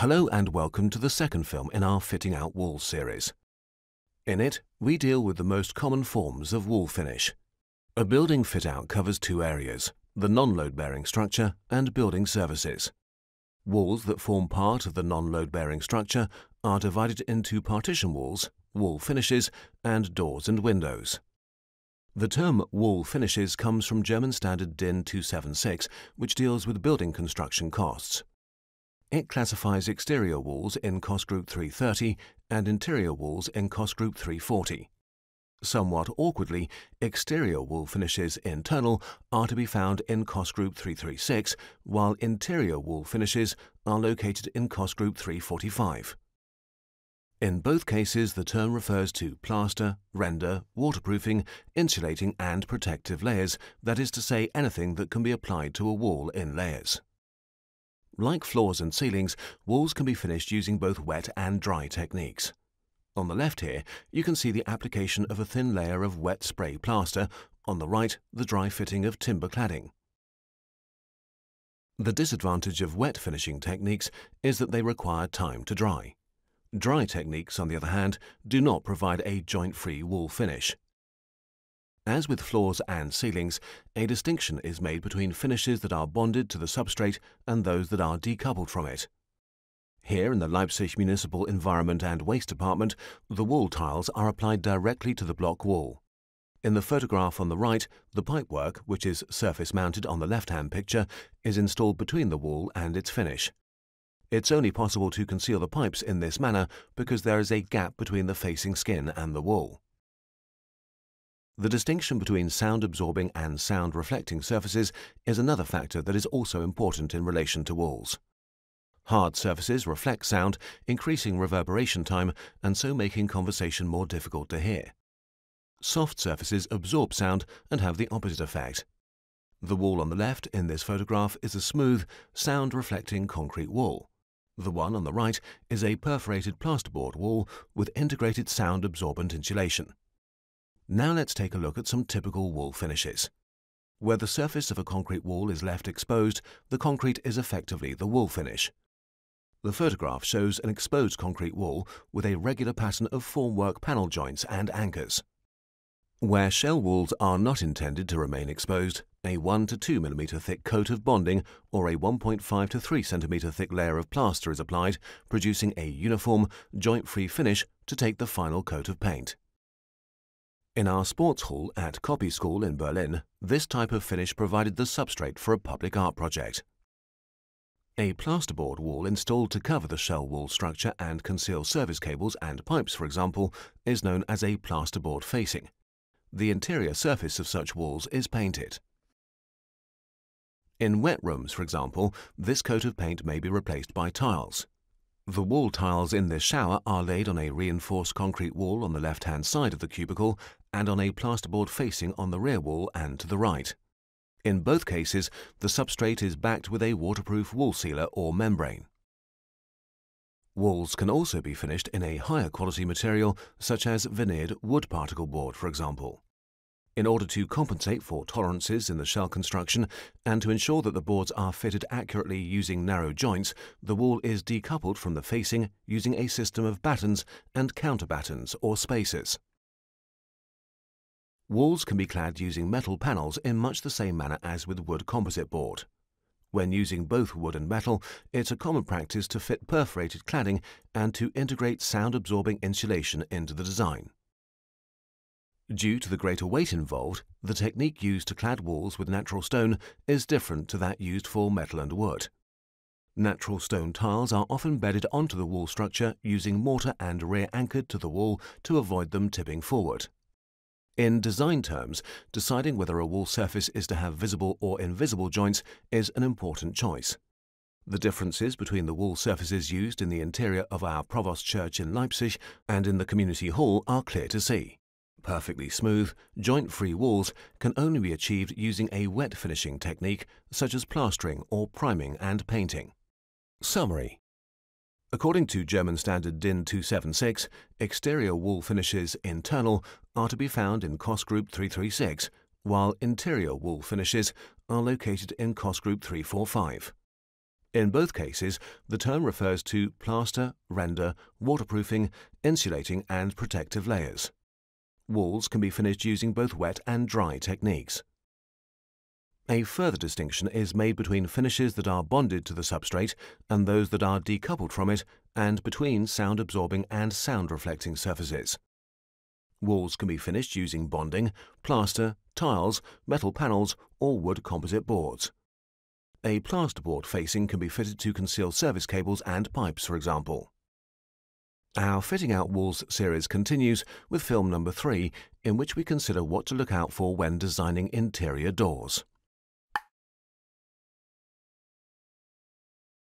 Hello and welcome to the second film in our Fitting Out Walls series. In it, we deal with the most common forms of wall finish. A building fit-out covers two areas, the non-load-bearing structure and building services. Walls that form part of the non-load-bearing structure are divided into partition walls, wall finishes, and doors and windows. The term wall finishes comes from German standard DIN 276, which deals with building construction costs. It classifies exterior walls in cost group 330 and interior walls in cost group 340. Somewhat awkwardly, exterior wall finishes internal are to be found in cost group 336, while interior wall finishes are located in cost group 345. In both cases, the term refers to plaster, render, waterproofing, insulating and protective layers, that is to say anything that can be applied to a wall in layers. Like floors and ceilings, walls can be finished using both wet and dry techniques. On the left here, you can see the application of a thin layer of wet spray plaster, on the right, the dry fitting of timber cladding. The disadvantage of wet finishing techniques is that they require time to dry. Dry techniques, on the other hand, do not provide a joint-free wall finish. As with floors and ceilings, a distinction is made between finishes that are bonded to the substrate and those that are decoupled from it. Here in the Leipzig Municipal Environment and Waste Department, the wall tiles are applied directly to the block wall. In the photograph on the right, the pipework, which is surface mounted on the left-hand picture, is installed between the wall and its finish. It's only possible to conceal the pipes in this manner because there is a gap between the facing skin and the wall. The distinction between sound-absorbing and sound-reflecting surfaces is another factor that is also important in relation to walls. Hard surfaces reflect sound, increasing reverberation time and so making conversation more difficult to hear. Soft surfaces absorb sound and have the opposite effect. The wall on the left in this photograph is a smooth, sound-reflecting concrete wall. The one on the right is a perforated plasterboard wall with integrated sound-absorbent insulation. Now let's take a look at some typical wall finishes. Where the surface of a concrete wall is left exposed, the concrete is effectively the wall finish. The photograph shows an exposed concrete wall with a regular pattern of formwork panel joints and anchors. Where shell walls are not intended to remain exposed, a 1 to 2 mm thick coat of bonding or a 1.5 to 3 cm thick layer of plaster is applied, producing a uniform, joint-free finish to take the final coat of paint. In our sports hall at Copy School in Berlin, this type of finish provided the substrate for a public art project. A plasterboard wall installed to cover the shell wall structure and conceal service cables and pipes, for example, is known as a plasterboard facing. The interior surface of such walls is painted. In wet rooms, for example, this coat of paint may be replaced by tiles. The wall tiles in this shower are laid on a reinforced concrete wall on the left-hand side of the cubicle and on a plasterboard facing on the rear wall and to the right. In both cases, the substrate is backed with a waterproof wall sealer or membrane. Walls can also be finished in a higher quality material such as veneered wood particle board, for example. In order to compensate for tolerances in the shell construction and to ensure that the boards are fitted accurately using narrow joints, the wall is decoupled from the facing using a system of battens and counterbattens or spacers. Walls can be clad using metal panels in much the same manner as with wood composite board. When using both wood and metal, it's a common practice to fit perforated cladding and to integrate sound-absorbing insulation into the design. Due to the greater weight involved, the technique used to clad walls with natural stone is different to that used for metal and wood. Natural stone tiles are often bedded onto the wall structure using mortar and rear anchored to the wall to avoid them tipping forward. In design terms, deciding whether a wall surface is to have visible or invisible joints is an important choice. The differences between the wall surfaces used in the interior of our Provost Church in Leipzig and in the community hall are clear to see perfectly smooth, joint-free walls can only be achieved using a wet finishing technique such as plastering or priming and painting. Summary According to German standard DIN 276, exterior wall finishes internal are to be found in cost group 336, while interior wall finishes are located in cost group 345. In both cases, the term refers to plaster, render, waterproofing, insulating and protective layers. Walls can be finished using both wet and dry techniques. A further distinction is made between finishes that are bonded to the substrate and those that are decoupled from it, and between sound absorbing and sound reflecting surfaces. Walls can be finished using bonding, plaster, tiles, metal panels, or wood composite boards. A plasterboard facing can be fitted to conceal service cables and pipes, for example. Our Fitting Out Walls series continues with film number three, in which we consider what to look out for when designing interior doors.